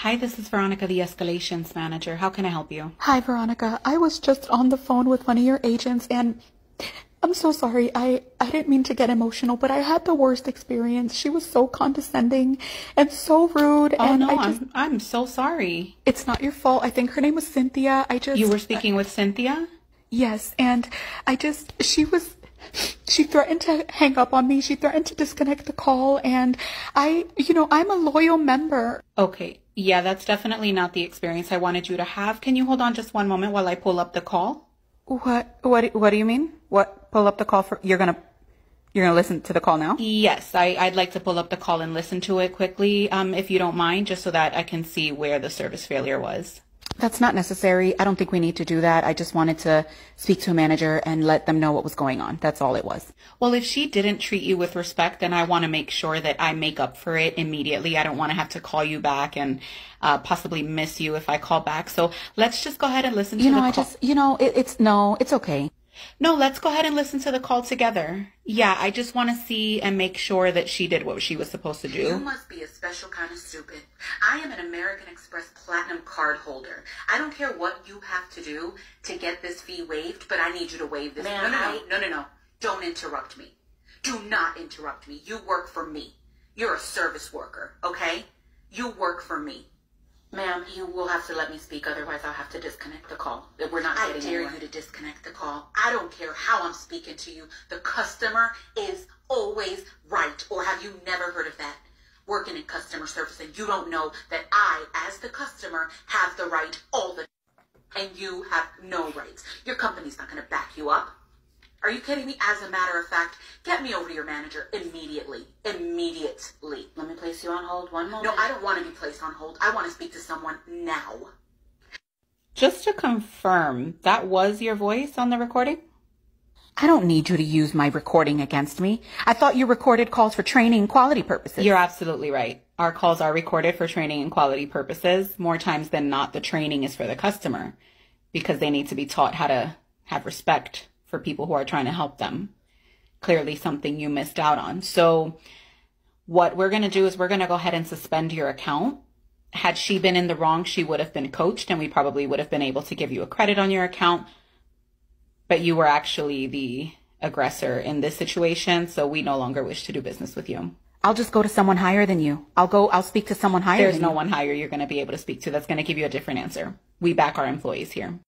Hi, this is Veronica, the escalations manager. How can I help you? Hi, Veronica. I was just on the phone with one of your agents and I'm so sorry. I, I didn't mean to get emotional, but I had the worst experience. She was so condescending and so rude. Oh, and no, I just, I'm, I'm so sorry. it's not your fault. I think her name was Cynthia. I just, You were speaking with Cynthia? yes. And I just, she was, she threatened to hang up on me. She threatened to disconnect the call. And I, you know, I'm a loyal member. Okay. Yeah, that's definitely not the experience I wanted you to have. Can you hold on just one moment while I pull up the call? What, what, what do you mean? What, pull up the call for, you're gonna, you're gonna listen to the call now? Yes, I, I'd like to pull up the call and listen to it quickly, um, if you don't mind, just so that I can see where the service failure was. That's not necessary. I don't think we need to do that. I just wanted to speak to a manager and let them know what was going on. That's all it was. Well, if she didn't treat you with respect, then I want to make sure that I make up for it immediately. I don't want to have to call you back and uh, possibly miss you if I call back. So let's just go ahead and listen to You know, the I call. just, you know, it, it's, no, it's okay. No, let's go ahead and listen to the call together. Yeah, I just want to see and make sure that she did what she was supposed to do. You must be a special kind of stupid. I am an American Express Platinum card holder. I don't care what you have to do to get this fee waived, but I need you to waive this. Ma'am, no, no, no, I- no, no, no. Don't interrupt me. Do not interrupt me. You work for me. You're a service worker, okay? You work for me. Ma'am, you will have to let me speak, otherwise I'll have to disconnect the call. We're not I getting dare anywhere. you to disconnect the call. I don't care how I'm speaking to you. The customer is always right. Or have you never heard of that? Working in customer service and you don't know that I, as the customer, have the right all the and you have no rights. Your company's not going to back you up. Are you kidding me? As a matter of fact, get me over to your manager immediately. Immediately. Let me place you on hold one moment. No, I don't want to be placed on hold. I want to speak to someone now. Just to confirm, that was your voice on the recording? I don't need you to use my recording against me. I thought you recorded calls for training and quality purposes. You're absolutely right. Our calls are recorded for training and quality purposes. More times than not, the training is for the customer because they need to be taught how to have respect for people who are trying to help them. Clearly, something you missed out on. So, what we're going to do is we're going to go ahead and suspend your account. Had she been in the wrong, she would have been coached and we probably would have been able to give you a credit on your account. But you were actually the aggressor in this situation, so we no longer wish to do business with you. I'll just go to someone higher than you. I'll go, I'll speak to someone higher There's no you. one higher you're going to be able to speak to that's going to give you a different answer. We back our employees here.